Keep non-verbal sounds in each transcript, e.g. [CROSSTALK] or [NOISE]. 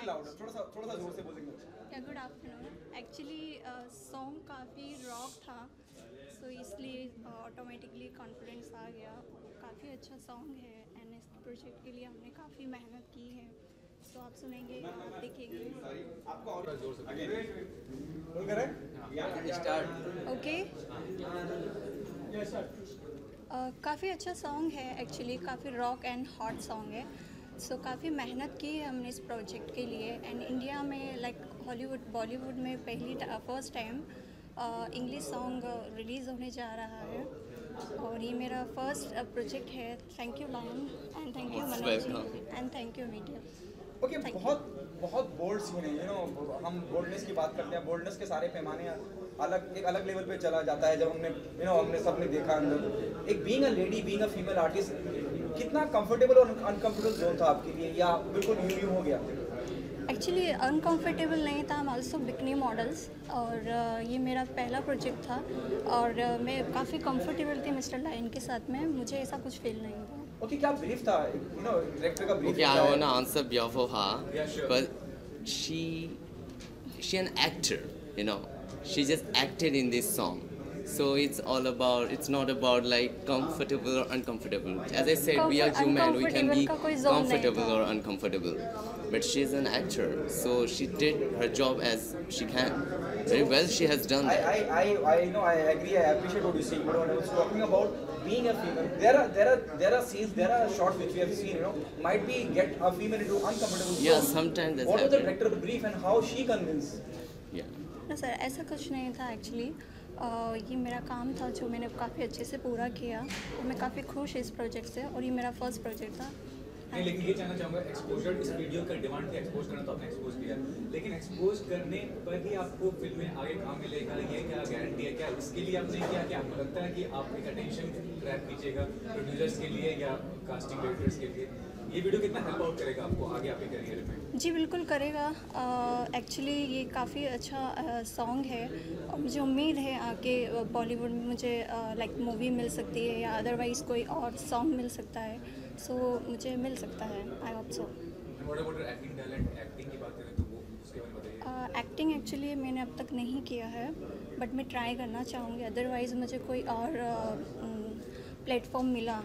Little थोड़ा सा थोड़ा सा ज़ोर से बोलेंगे गुड आफ्टरनून एक्चुअली सॉन्ग काफ़ी रॉक था सो so इसलिए ऑटोमेटिकली uh, कॉन्फिडेंस आ गया। काफ़ी अच्छा सॉन्ग है एंड इस प्रोजेक्ट के लिए हमने काफ़ी मेहनत की है। सो so, आप सुनेंगे आप देखेंगे। ओके uh, काफ़ी अच्छा सॉन्ग है एक्चुअली काफ़ी रॉक एंड हॉट सॉन्ग है। सो so, काफ़ी मेहनत की है हमने इस प्रोजेक्ट के लिए। एंड इंडिया में लाइक हॉलीवुड बॉलीवुड में पहली first time English song release होने जा रहा है। और ये मेरा फ़र्स्ट प्रोजेक्ट है। Thank you lawn and thank you Manoj and thank you media okay okay, बहुत बहुत बोल्ड सीन है। यू नो हम बोल्डनेस की बात करते हैं। बोल्डनेस के सारे पैमाने अलग एक अलग लेवल पे चला जाता है। जब हमने यू नो हमने सबने देखा अंदर। एक being a lady being a female artist कितना कंफर्टेबल और अनकंफर्टेबल जोन था आपके लिए? या बिल्कुल यूँ यूँ हो गया? एक्चुअली अनकंफर्टेबल नहीं था। हम ऑल्सो बिकनी मॉडल्स और ये मेरा पहला प्रोजेक्ट था और मैं काफ़ी कंफर्टेबल थी मिस्टर लाइन के साथ में। मुझे ऐसा कुछ फील नहीं हुआ। ओके क्या ब्रीफ था? यू नो डायरेक्टर का brief wanna answer before her, Yeah, sure. but she, she an actor, you know. She just acted in this song, so it's all about. It's not about like comfortable or uncomfortable. As I said, we are Comfort- human. We can be uncomfortable का कोई zone नहीं comfortable था। or uncomfortable. But she's an actor, so she did her job as she can. Very well, she has done I, that. I, I, I know I agree. I appreciate what you're saying, but when I was talking about being a female, there are there are there are scenes, there are shots which we have seen. You know, might be get a female into uncomfortable. Yeah, zone. sometimes that's What was the happened. director brief and how she convinced? Yeah. ना sir ऐसा कुछ नहीं था actually ये मेरा काम था जो मैंने काफ़ी अच्छे से पूरा किया और मैं काफ़ी खुश इस प्रोजेक्ट से और ये मेरा फ़र्स्ट प्रोजेक्ट था। लेकिन ये जानना चाहूँगा एक्सपोजर इस वीडियो का डिमांड एक्सपोज करना तो आपने एक्सपोज किया। एक्सपोज करने पर ही आपको फ़िल्म में आगे काम मिलेगा। ये क्या गारंटी है? क्या इसके लिए आपने क्या? क्या आपको लगता है कि आप एक अटेंशन ग्रैब कीजिएगा प्रोड्यूसर्स के लिए या कास्टिंग डायरेक्टर्स के लिए? ये वीडियो कितना हेल्प आउट करेगा आपको आगे आपके करियर में? जी बिल्कुल करेगा। एक्चुअली ये काफ़ी अच्छा सॉन्ग है। और मुझे उम्मीद है आके बॉलीवुड में मुझे लाइक मूवी मिल सकती है या अदरवाइज़ कोई और सॉन्ग मिल सकता है। सो so, मुझे मिल सकता है। I hope so acting actually मैंने अब तक नहीं किया है बट मैं ट्राई करना चाहूँगी। अदरवाइज़ मुझे कोई और प्लेटफॉर्म uh, मिला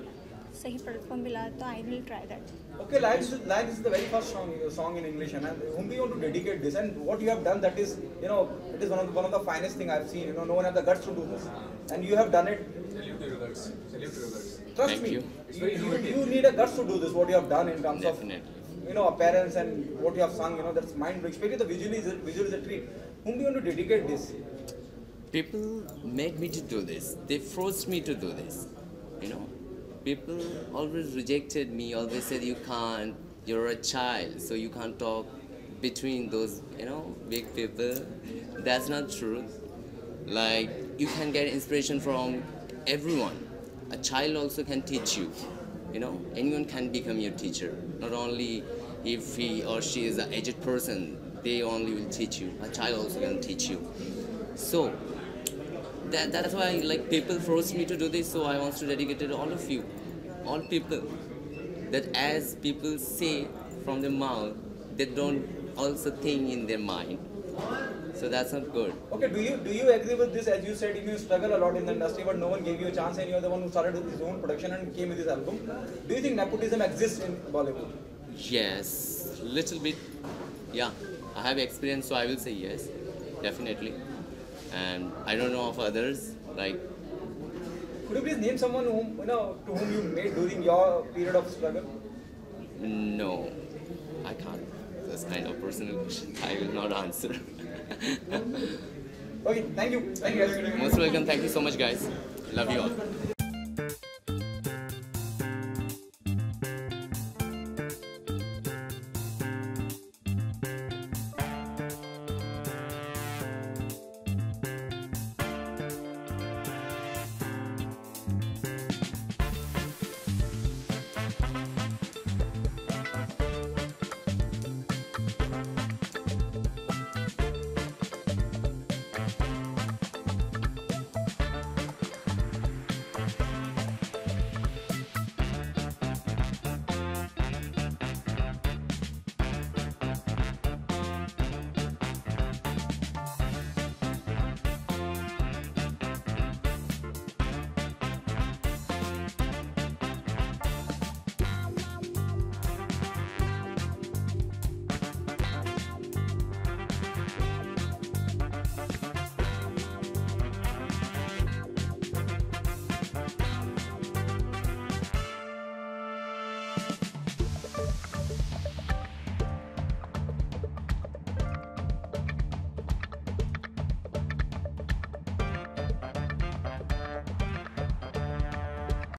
सही प्लेटफॉर्म मिला तो I will try that okay like like is the very first song song in English and I home be want to dedicate this and what you have done that is you know it is one of the one of the finest thing I have seen you know no one has the guts to do this and you have done it salute to your guts salute to your guts trust me you need a guts to do this what you have done in terms of you know, appearance and what you have sung. You know, that's mind blowing. Especially the visual is a, visual is a treat. Whom do you want to dedicate this? people made me to do this they forced me to do this you know people always rejected me always said you can't you're a child so you can't talk between those you know big people that's not true like you can get inspiration from everyone a child also can teach you you know anyone can become your teacher. Not only if he or she is an aged person they only will teach you. A child also can teach you. So that, that's why like people forced me to do this so i want to dedicate it to all of you. All people. That as people say from their mouth they don't also think in their mind so that's not good Okay, do you do you agree with this? As you said, you struggle a lot in the industry, but no one gave you a chance, and you're the one who started with his own production and came with this album. Do you think nepotism exists in Bollywood? yes little bit yeah i have experience so i will say yes definitely and i don't know of others like Could you please name someone whom you know to whom you made during your period of struggle? no i can't this kind of personal question i will not answer [LAUGHS] Okay, thank you. Thank you guys. Most welcome. Thank you so much, guys. Love you all.